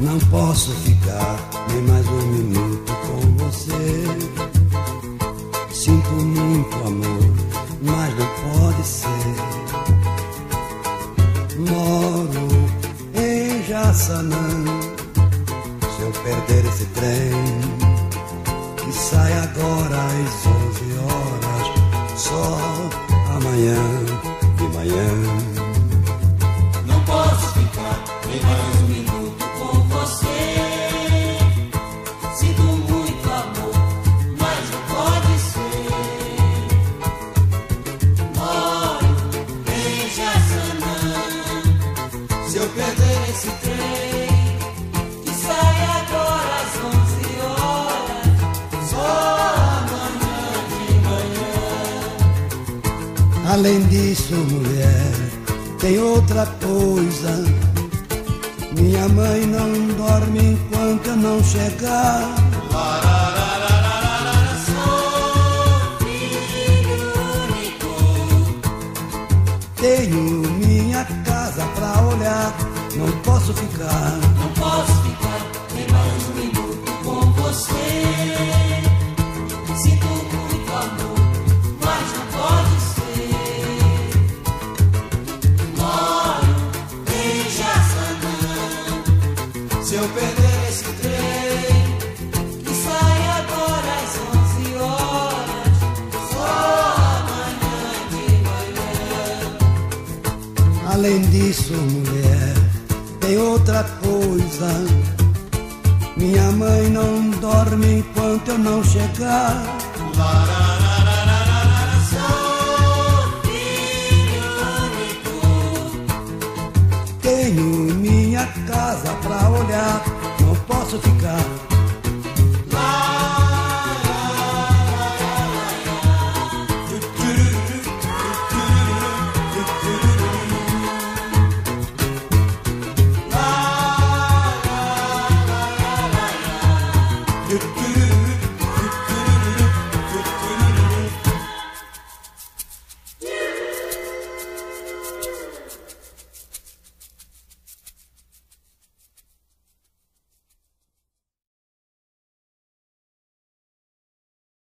Não posso ficar em Jaçanã. Se eu perder esse trem, que sai agora às 11 horas, só amanhã de manhã. Não posso ficar nem mais um minuto com você. Sinto muito amor, mas não pode ser. Moro em Jaçanã. Se eu perder esse trem, que sai agora às 11 horas, só amanhã de manhã. Além disso, mulher, tem outra coisa. Minha mãe não dorme enquanto eu não chegar. Sou filho único. Tenho minha casa pra olhar, não posso ficar. Não posso ficar nem mais um minuto com você. Sinto muito amor, mas não pode ser. Moro em Jaçanã. Se eu perder esse trem, que sai agora às 11 horas, só amanhã de manhã. Além disso, mulher, tem outra coisa. Minha mãe não dorme enquanto eu não chegar. Sou filho único. Tenho minha casa pra olhar, não posso ficar.